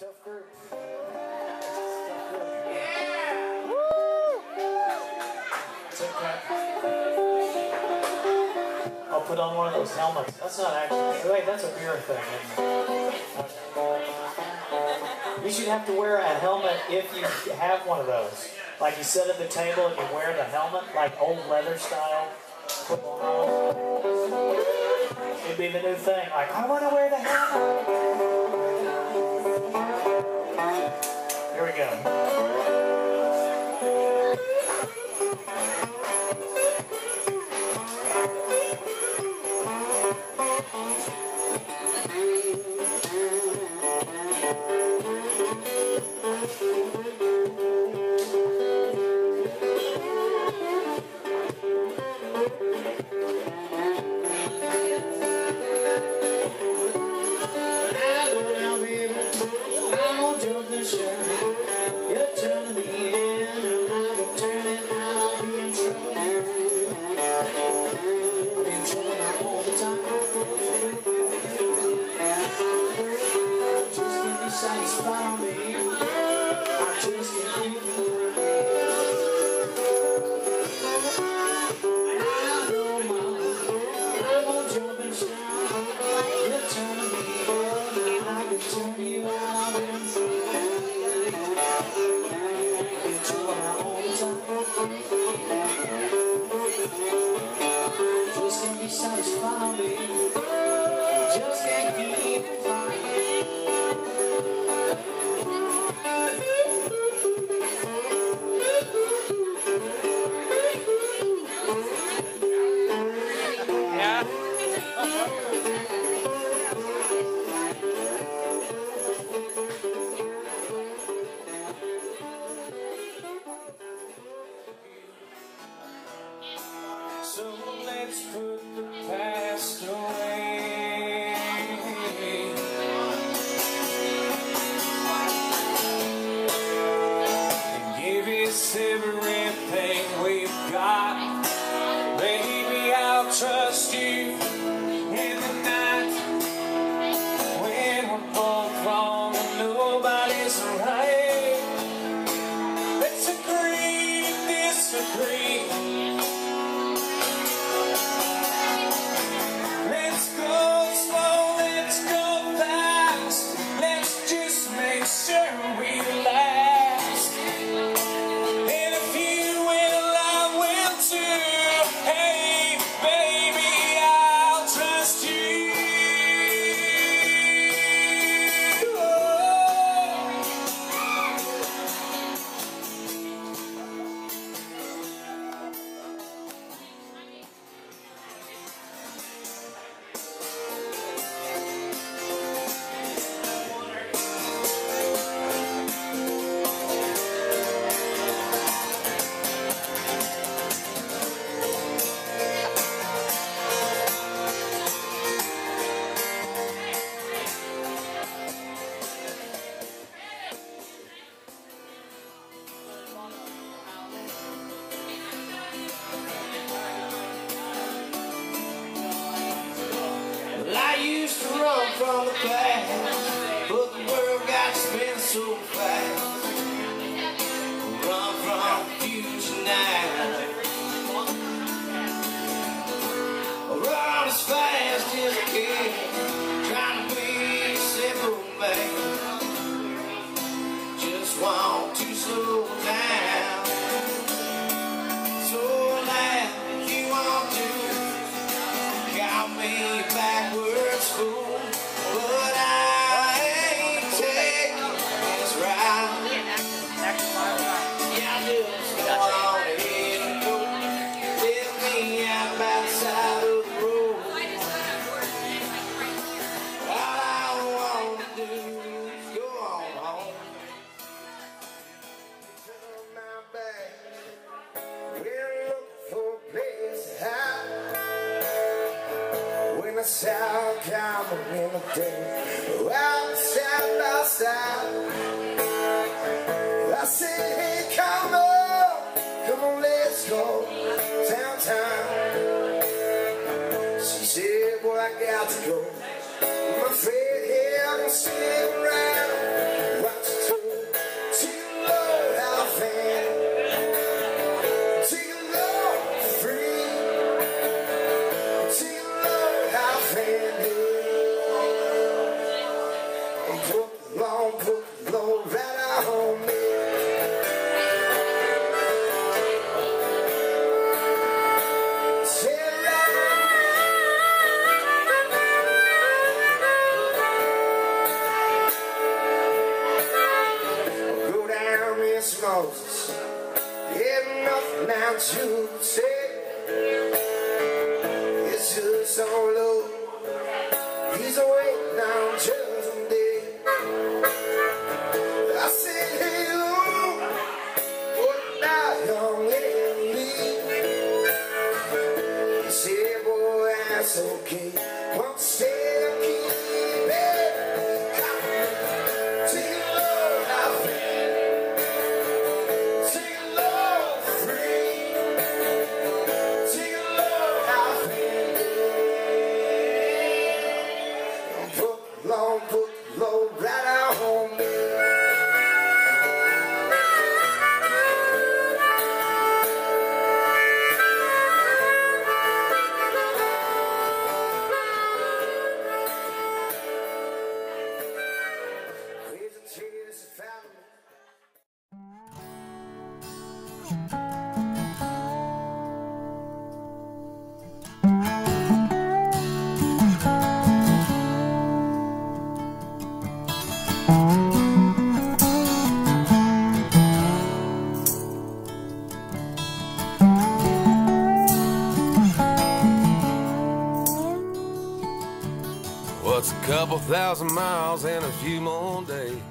tough okay. I'll put on one of those helmets. That's not actually. Wait, that's a beer thing. You should have to wear a helmet if you have one of those. Like you sit at the table and you wear the helmet, like old leather style. It'd be the new thing. Like, I want to wear the helmet. Here you from the past, but the world got spin so fast. Run from the future now. The sound coming in the day, out side by side. I hey, come on, come on, let's go downtown. She said, boy, I got to go. I'm afraid here I can around. songs Enough now to say It's just all Couple thousand miles and a few more days.